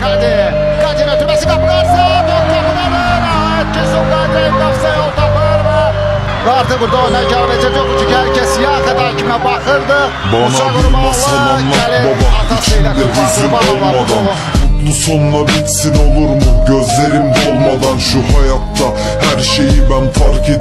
Kadir. Kadir ötürmesi kapılarsa. Top kapılanır. Cesur Kadir kapsa yol tapır ve Vardı burada ona gəlməcə yox çünki herkes kəs siyah qədər kimə baxırdı. Bana bir Qurbanova masal anlat baba atası hüzün olmadan bu. Mutlu sonla bitsin olur mu Gözlerim dolmadan şu hayatta Her şeyi ben fark ediyorum